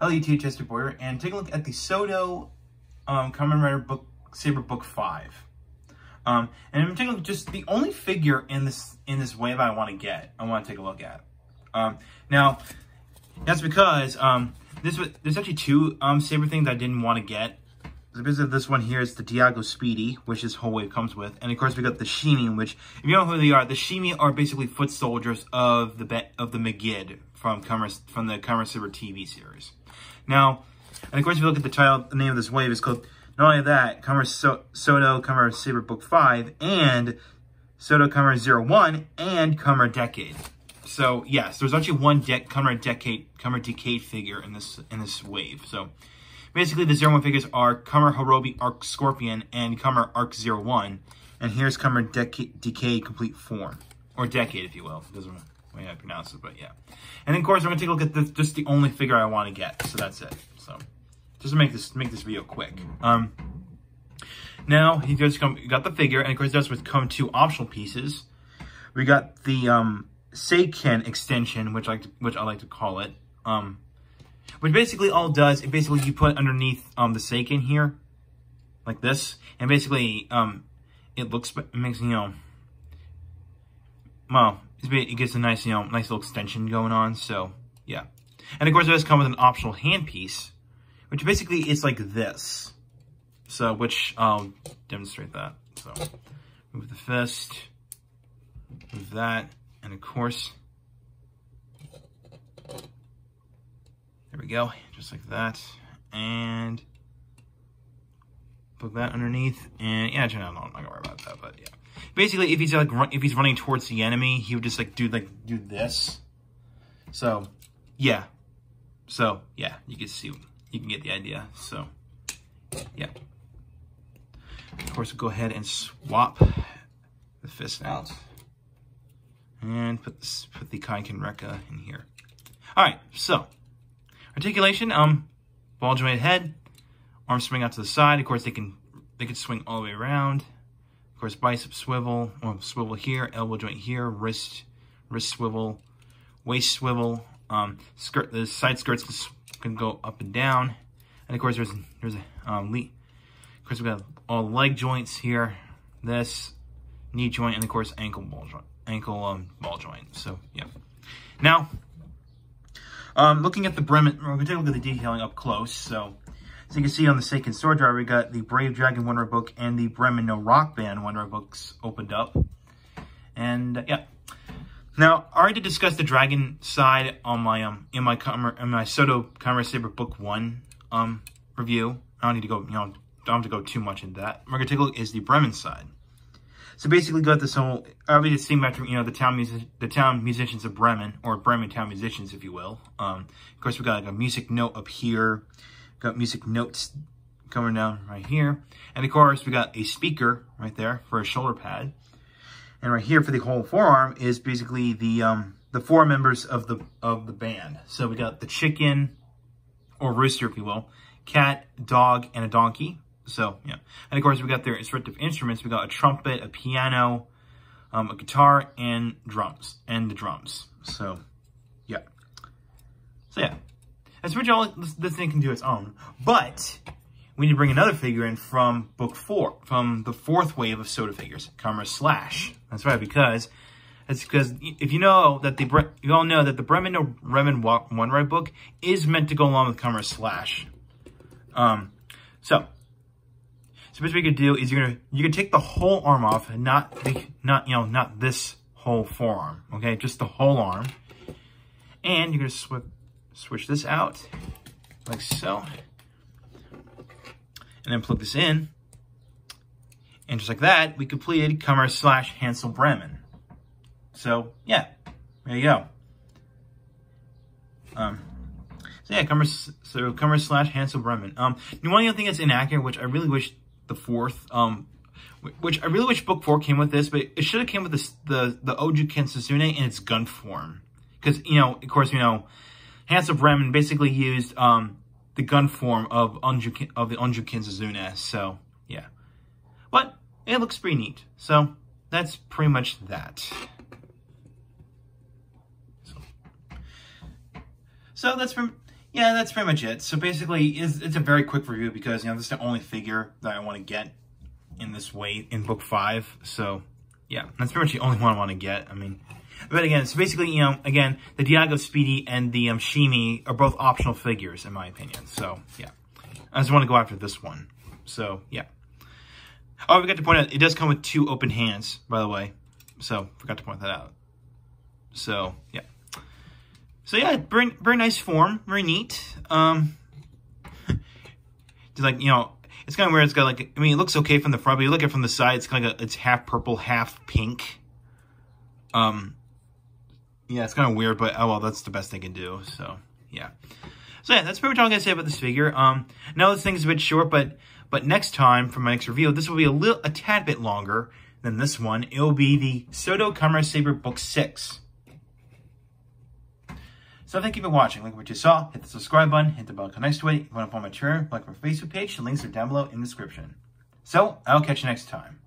LET Chester Boyer, and take a look at the SO-DO um, Kamen Rider book, Saber Book 5. Um, and I'm taking just the only figure in this in this wave I want to get, I want to take a look at. Um, now, that's because um, this was, there's actually two um, Saber things I didn't want to get. Because of this one here is the Diago Speedy, which this whole wave comes with. And of course we got the Shimi, which, if you don't know who they are, the Shimi are basically foot soldiers of the of the Megid from, Commerce from the Kamen Saber TV series. Now, and of course if you look at the title, the name of this wave is called, not only that, Kamen so SO-DO Kamen Saber Book 5, and SO-DO Kamen 01, and Kamen Decade. So yes, there's actually one de Kamen Decade, Kamen Decade figure in this in this wave. So basically the 01 figures are Kamen Horobi Arc Scorpion and Kamen Arc 01. And here's Dec Decade Complete Form. Or Decade, if you will. It doesn't way I pronounce it, but yeah. And then, of course, I'm to take a look at this, just the only figure I want to get. So that's it. So just to make this make this video quick. Um, now, he does come, got the figure, and of course, does come two optional pieces. We got the um, Seiken extension, which I which I like to call it. Um, which basically all does, it basically you put underneath um, the Seiken here, like this, and basically um, it looks, it makes, you know, well, it gets a nice, you know, nice little extension going on, so, yeah. And of course it does come with an optional handpiece, which basically is like this. So, which I'll demonstrate that. So, move the fist, move that, and of course, there we go, just like that. And put that underneath, and yeah, I'm not gonna worry about that, but yeah. Basically, if he's like run, if he's running towards the enemy, he would just like do like do this. So, yeah. So yeah, you can see you can get the idea. So, yeah. Of course, we'll go ahead and swap the fist out. And put this, put the Kaenken Rekka in here. All right, so articulation, um, ball jointed head, arms swing out to the side. Of course, they can they can swing all the way around. Of course, bicep swivel, or swivel here, elbow joint here, wrist wrist swivel, waist swivel. Um, skirt the side skirts can go up and down, and of course there's there's a um, lead. Of course, we've got all leg joints here, this knee joint, and of course ankle ball joint, ankle um, ball joint. So yeah. Now, um, looking at the Bremen, we're gonna take a look at the detailing up close. So as you can see on the Seiken Swordriver, we got the Brave Dragon Wonder book and the Bremen No Rock Band Wonder books opened up. And uh, yeah. Now, I already discussed the dragon side on my um in my in my SO-DO Kamen Saber book one um review. I don't need to go, you know, don't have to go too much into that. We're gonna take a look is the Bremen side. So basically, got this whole obviously theme after you know the town music, the town musicians of Bremen or Bremen town musicians, if you will. Um, of course, we got like a music note up here. Got music notes coming down right here. And of course, we got a speaker right there for a shoulder pad. And right here for the whole forearm is basically the um, the four members of the of the band. So we got the chicken, or rooster, if you will, cat, dog, and a donkey. So, yeah. And of course, we got their instructive instruments. We got a trumpet, a piano, um, a guitar, and drums. And the drums. So, yeah. So, yeah. That's all this, thing can do its own. But we need to bring another figure in from book four, from the fourth wave of SO-DO figures, Kamen Slash. That's right, because it's because if you know that the you all know that the Bremen no Remen One Ride book is meant to go along with Kamen Slash. Um, so so what you can do is you're gonna you can take the whole arm off, and not the not you know not this whole forearm, okay, just the whole arm, and you're gonna swip switch this out like so. And then plug this in. And just like that, we completed Kamen slash Hansel Bremen. So, yeah, there you go. Um, so yeah, Kamen, so Kamen slash Hansel Bremen. Um, the one other thing that's inaccurate, which I really wish the fourth, um, which I really wish book four came with this, but it should have came with this, the, the Oju in its gun form. Because, you know, of course, you know, Hans of Bremen basically used um, the gun form of Unju, of the Onjuken Sazanami. So, yeah. But it looks pretty neat. So, that's pretty much that. So, so that's from, yeah, that's pretty much it. So basically, it's, it's a very quick review because, you know, this is the only figure that I want to get in this way in book five. So, yeah, that's pretty much the only one I want to get. I mean, but again, so basically, you know, again, the Dialga Speedy and the um, Shimi are both optional figures, in my opinion. So, yeah. I just want to go after this one. So, yeah. Oh, I forgot to point out, it does come with two open hands, by the way. So, forgot to point that out. So, yeah. So, yeah, very, very nice form. Very neat. Um, just like, you know, it's kind of weird. It's got like, I mean, it looks okay from the front, but you look at it from the side, it's kind of, it's half purple, half pink. Um, yeah, it's kind of weird, but oh well, that's the best they can do. So yeah. So yeah, that's pretty much all I'm gonna say about this figure. Um, now this thing's a bit short, but but next time for my next review, this will be a little a tad bit longer than this one. It will be the SO-DO Camera Saber Book Six. So thank you for watching. Like what you saw, hit the subscribe button, hit the bell next to it. If you want to follow my channel, like my Facebook page, the links are down below in the description. So I'll catch you next time.